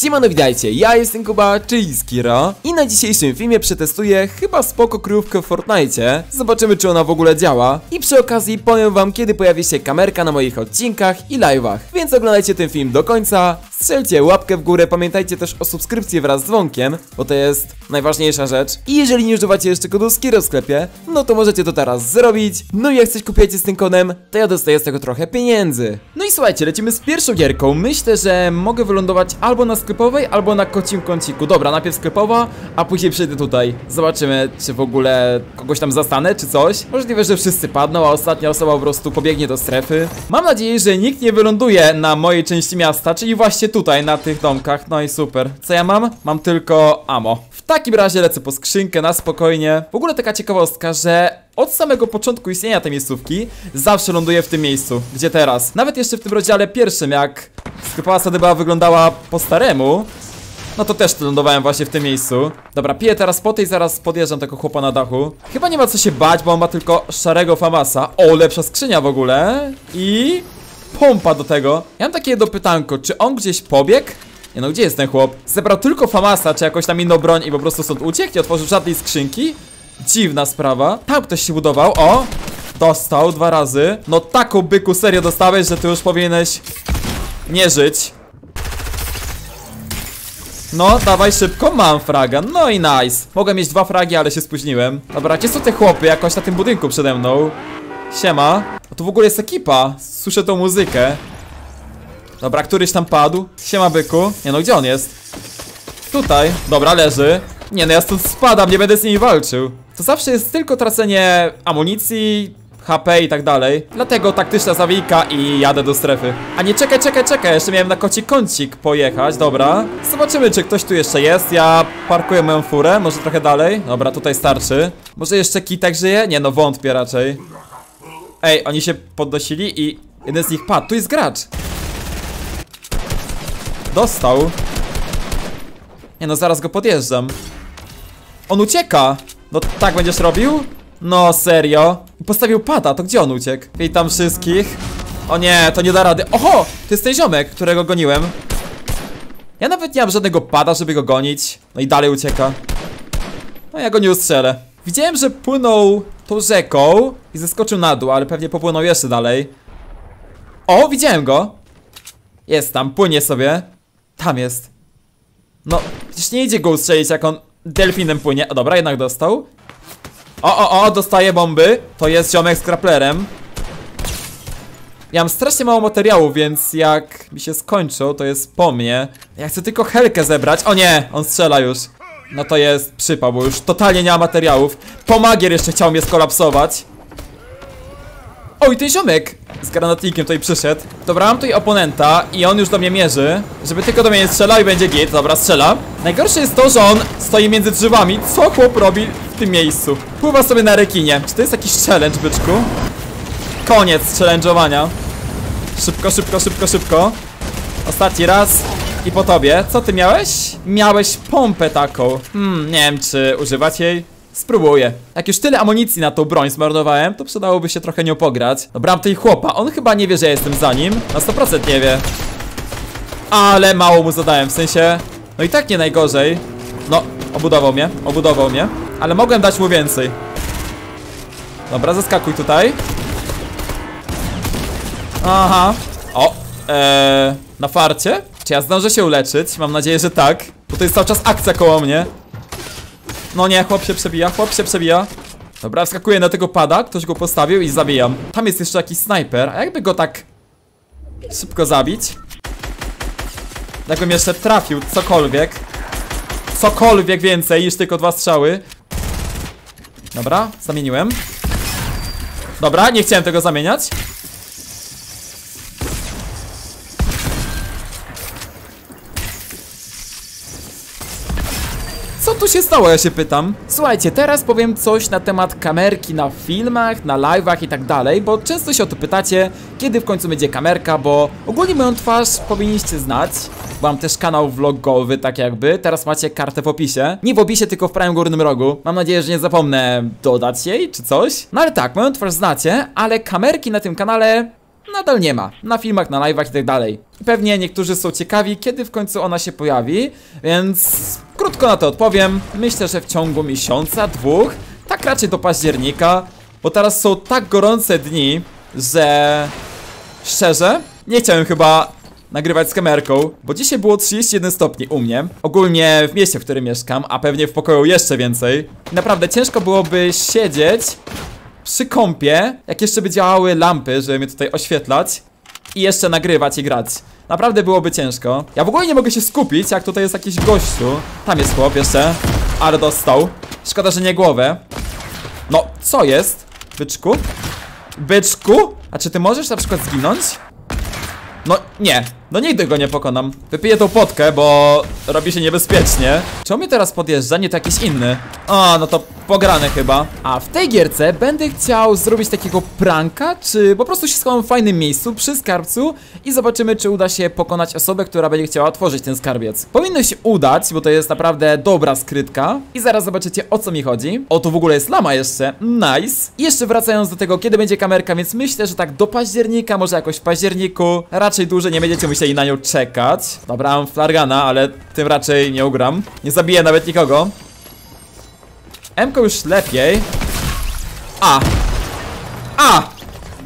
Siemano, witajcie, ja jestem Kuba, czyli Skiro i na dzisiejszym filmie przetestuję chyba spoko kryjówkę w Fortnite. Zobaczymy czy ona w ogóle działa i przy okazji powiem wam kiedy pojawi się kamerka na moich odcinkach i live'ach. Więc oglądajcie ten film do końca, strzelcie łapkę w górę, pamiętajcie też o subskrypcji wraz z dzwonkiem, bo to jest najważniejsza rzecz. I jeżeli nie używacie jeszcze kodu Skiro w sklepie, no to możecie to teraz zrobić. No i jak coś kupiecie z tym kodem, to ja dostaję z tego trochę pieniędzy. No i słuchajcie, lecimy z pierwszą gierką. Myślę, że mogę wylądować albo na sklepowej, albo na kocim kąciku. Dobra, najpierw sklepowa, a później przejdę tutaj. Zobaczymy, czy w ogóle kogoś tam zastanę, czy coś. Możliwe, że wszyscy padną, a ostatnia osoba po prostu pobiegnie do strefy. Mam nadzieję, że nikt nie wyląduje na mojej części miasta, czyli właśnie tutaj, na tych domkach. No i super. Co ja mam? Mam tylko amo. W takim razie lecę po skrzynkę na spokojnie. W ogóle taka ciekawostka, że od samego początku istnienia tej miejscówki zawsze ląduję w tym miejscu, gdzie teraz. Nawet jeszcze w tym rozdziale pierwszym, jak sklepowa sadyba wyglądała po staremu, no to też lądowałem właśnie w tym miejscu. Dobra, piję teraz poty i zaraz podjeżdżam tego chłopa na dachu. Chyba nie ma co się bać, bo on ma tylko szarego famasa. O, lepsza skrzynia w ogóle. I pompa do tego. Ja mam takie jedno pytanko, czy on gdzieś pobiegł? Nie no, gdzie jest ten chłop? Zebrał tylko famasa, czy jakąś tam inną broń i po prostu stąd uciekł? Nie otworzył żadnej skrzynki? Dziwna sprawa. Tam ktoś się budował. O! Dostał dwa razy. No taką byku serio dostałeś, że ty już powinieneś nie żyć. No, dawaj szybko, mam fraga. No i nice. Mogę mieć dwa fragi, ale się spóźniłem. Dobra, gdzie są te chłopy jakoś na tym budynku przede mną? Siema. A tu w ogóle jest ekipa. Słyszę tą muzykę. Dobra, któryś tam padł. Siema byku. Nie no, gdzie on jest? Tutaj. Dobra, leży. Nie no, ja stąd spadam, nie będę z nimi walczył. To zawsze jest tylko tracenie amunicji, HP i tak dalej. Dlatego taktyczna zawijka i jadę do strefy. A nie, czekaj, czekaj, czekaj, jeszcze miałem na koci kącik pojechać, dobra. Zobaczymy, czy ktoś tu jeszcze jest. Ja parkuję moją furę, może trochę dalej. Dobra, tutaj starczy. Może jeszcze Kitek żyje? Nie no, wątpię raczej. Ej, oni się podnosili i jeden z nich padł. Tu jest gracz. Dostał. Nie no, zaraz go podjeżdżam. On ucieka! No tak będziesz robił? No serio? Postawił pada, to gdzie on uciekł? Witam wszystkich. O nie, to nie da rady. Oho! To jest ten ziomek, którego goniłem. Ja nawet nie mam żadnego pada, żeby go gonić. No i dalej ucieka. No ja go nie ustrzelę. Widziałem, że płynął tą rzeką i zeskoczył na dół, ale pewnie popłynął jeszcze dalej. O, widziałem go! Jest tam, płynie sobie. Tam jest. No, przecież nie idzie go ustrzelić, jak on delfinem płynie. O, dobra, jednak dostał. O, o, o, dostaje bomby. To jest ziomek z kraplerem. Ja mam strasznie mało materiału, więc jak mi się skończą, to jest po mnie. Ja chcę tylko helkę zebrać. O nie, on strzela już. No to jest przypał, bo już totalnie nie ma materiałów. Pomagier jeszcze chciał mnie skolapsować. Oj, ten ziomek z granatnikiem tutaj przyszedł. Dobra, mam tutaj oponenta i on już do mnie mierzy. Żeby tylko do mnie nie strzelał i będzie git. Dobra, strzela. Najgorsze jest to, że on stoi między drzewami. Co chłop robi w tym miejscu? Pływa sobie na rekinie. Czy to jest jakiś challenge, byczku? Koniec challenge'owania. Szybko, szybko, szybko, szybko. Ostatni raz. I po tobie. Co ty miałeś? Miałeś pompę taką. Hmm, nie wiem czy używać jej. Spróbuję. Jak już tyle amunicji na tą broń zmarnowałem, to przydałoby się trochę nią pograć. Dobra, tutaj chłopa. On chyba nie wie, że ja jestem za nim. Na 100% nie wie. Ale mało mu zadałem, w sensie... No i tak nie najgorzej. No, obudował mnie, obudował mnie. Ale mogłem dać mu więcej. Dobra, zaskakuj tutaj. Aha. O, eee, na farcie? Czy ja zdążę się uleczyć? Mam nadzieję, że tak. Bo to jest cały czas akcja koło mnie. No nie, chłop się przebija, chłop się przebija. Dobra, wskakuję na tego pada, ktoś go postawił i zabijam. Tam jest jeszcze jakiś snajper, a jakby go tak szybko zabić? Jakbym jeszcze trafił cokolwiek. Cokolwiek więcej niż tylko dwa strzały. Dobra, zamieniłem. Dobra, nie chciałem tego zamieniać. Co tu się stało, ja się pytam? Słuchajcie, teraz powiem coś na temat kamerki na filmach, na live'ach i tak dalej, bo często się o to pytacie, kiedy w końcu będzie kamerka, bo ogólnie moją twarz powinniście znać. Mam też kanał vlogowy, tak jakby. Teraz macie kartę w opisie. Nie w opisie, tylko w prawym górnym rogu. Mam nadzieję, że nie zapomnę dodać jej, czy coś. No ale tak, moją twarz znacie, ale kamerki na tym kanale nadal nie ma. Na filmach, na live'ach i tak dalej. Pewnie niektórzy są ciekawi, kiedy w końcu ona się pojawi, więc krótko na to odpowiem. Myślę, że w ciągu miesiąca, dwóch, tak raczej do października, bo teraz są tak gorące dni, że szczerze, nie chciałem chyba nagrywać z kamerką, bo dzisiaj było 31 stopni u mnie. Ogólnie w mieście, w którym mieszkam, a pewnie w pokoju jeszcze więcej. Naprawdę ciężko byłoby siedzieć przy kąpie, jak jeszcze by działały lampy, żeby mnie tutaj oświetlać i jeszcze nagrywać i grać. Naprawdę byłoby ciężko. Ja w ogóle nie mogę się skupić, jak tutaj jest jakiś gościu. Tam jest chłop jeszcze, ale dostał. Szkoda, że nie głowę. No, co jest? Byczku? Byczku? A czy ty możesz na przykład zginąć? No nie, no nigdy go nie pokonam. Wypiję tą potkę, bo robi się niebezpiecznie. Czemu mnie teraz podjeżdża? Nie to jakiś inny? O, no to pograne chyba. A w tej gierce będę chciał zrobić takiego pranka Czy po prostu się schowam w fajnym miejscu przy skarbcu I zobaczymy, czy uda się pokonać osobę, która będzie chciała otworzyć ten skarbiec. Powinno się udać, bo to jest naprawdę dobra skrytka. I zaraz zobaczycie, o co mi chodzi. O, tu w ogóle jest lama jeszcze, nice. I jeszcze wracając do tego, kiedy będzie kamerka Więc myślę, że tak do października, może jakoś w październiku. Raczej dłużej nie będziecie musieli na nią czekać. Dobra, mam flargana, ale tym raczej nie ugram. Nie zabiję nawet nikogo. Mko już lepiej. A! A!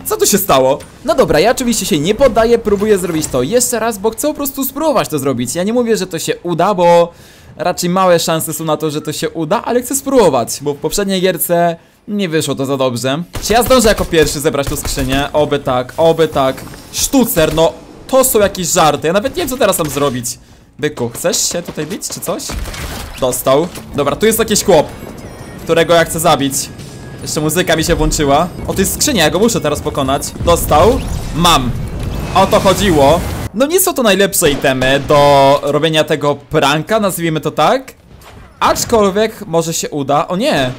Co tu się stało? No dobra, ja oczywiście się nie poddaję, próbuję zrobić to jeszcze raz, bo chcę po prostu spróbować to zrobić. Ja nie mówię, że to się uda, bo raczej małe szanse są na to, że to się uda, ale chcę spróbować, bo w poprzedniej gierce nie wyszło to za dobrze. Czy ja zdążę jako pierwszy zebrać tą skrzynię? Oby tak, oby tak. Sztucer, no to są jakieś żarty. Ja nawet nie wiem co teraz tam zrobić. Byku, chcesz się tutaj bić czy coś? Dostał. Dobra, tu jest jakiś chłop Którego ja chcę zabić. Jeszcze muzyka mi się włączyła. O, to jest skrzynia, ja go muszę teraz pokonać. Dostał. Mam. O to chodziło. No nie są to najlepsze itemy do robienia tego pranka, nazwijmy to tak. Aczkolwiek może się uda. O nie.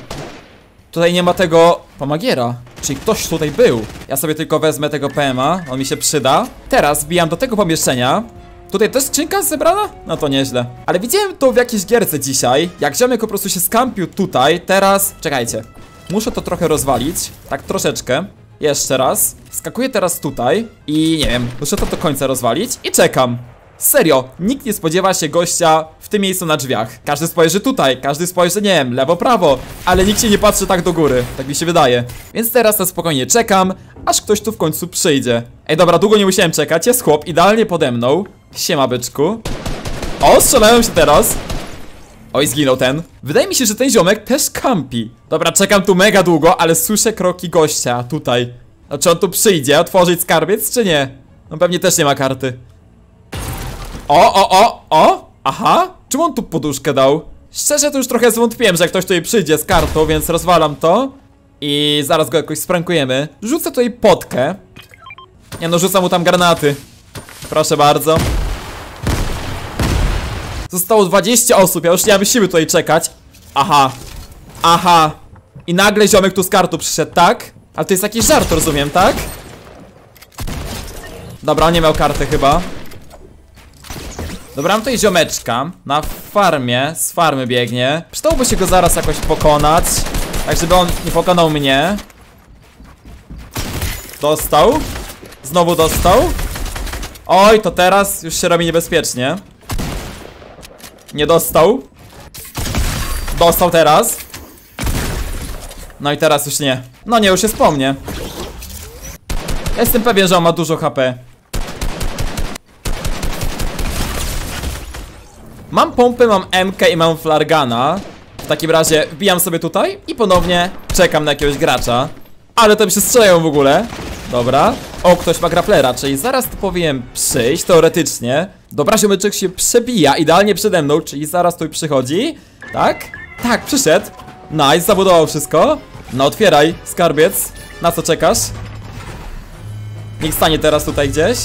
Tutaj nie ma tego pomagiera Czyli ktoś tutaj był? Ja sobie tylko wezmę tego PMA On mi się przyda. Teraz wbijam do tego pomieszczenia. Tutaj też skrzynka zebrana? No to nieźle. Ale widziałem to w jakiejś gierce dzisiaj. Jak ziomek po prostu się skampił tutaj Teraz, czekajcie. Muszę to trochę rozwalić. Tak troszeczkę. Jeszcze raz. Skakuję teraz tutaj I nie wiem, muszę to do końca rozwalić I czekam Serio, nikt nie spodziewa się gościa w tym miejscu na drzwiach. Każdy spojrzy tutaj, każdy spojrzy, nie wiem, lewo, prawo Ale nikt się nie patrzy tak do góry, tak mi się wydaje. Więc teraz na spokojnie czekam, aż ktoś tu w końcu przyjdzie. Ej dobra, długo nie musiałem czekać, jest chłop idealnie pode mną. Siema byczku. O, strzelałem się teraz. Oj, zginął ten. Wydaje mi się, że ten ziomek też kampi. Dobra, czekam tu mega długo, ale słyszę kroki gościa tutaj. No czy on tu przyjdzie, otworzyć skarbiec, czy nie? No pewnie też nie ma karty o, o, o, o! Aha! Czemu on tu poduszkę dał? Szczerze to już trochę zwątpiłem, że ktoś tutaj przyjdzie z kartą, więc rozwalam to I zaraz go jakoś sprankujemy Rzucę tutaj potkę Nie no, rzucam mu tam granaty Proszę bardzo Zostało 20 osób, ja już nie mam siły tutaj czekać Aha Aha I nagle ziomek tu z kartą przyszedł, tak? Ale to jest jakiś żart, rozumiem, tak? Dobra, on nie miał karty chyba Dobra, mam tutaj ziomeczka. Na farmie, z farmy biegnie. Przydałoby się go zaraz jakoś pokonać Tak, żeby on nie pokonał mnie. Dostał. Znowu dostał. Oj, to teraz już się robi niebezpiecznie. Nie dostał. Dostał teraz. No i teraz już nie. No nie, już jest po mnie. Jestem pewien, że on ma dużo HP Mam pompy, mam MK i mam flargana. W takim razie wbijam sobie tutaj i ponownie czekam na jakiegoś gracza. Ale to się strzelają w ogóle. Dobra. O, ktoś ma grapplera, czyli zaraz tu powinien przyjść, teoretycznie. Dobra, ziomeczek się przebija idealnie przede mną, czyli zaraz tu przychodzi. Tak? Tak, przyszedł. Nice, zabudował wszystko. No otwieraj, skarbiec. Na co czekasz? Niech stanie teraz tutaj gdzieś.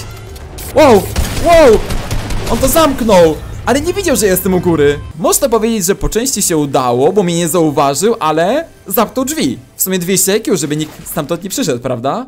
Wow, wow! On to zamknął ale nie widział, że jestem u góry. Można powiedzieć, że po części się udało, bo mnie nie zauważył, ale zamknął drzwi. W sumie 200 IQ, żeby nikt stamtąd nie przyszedł, prawda?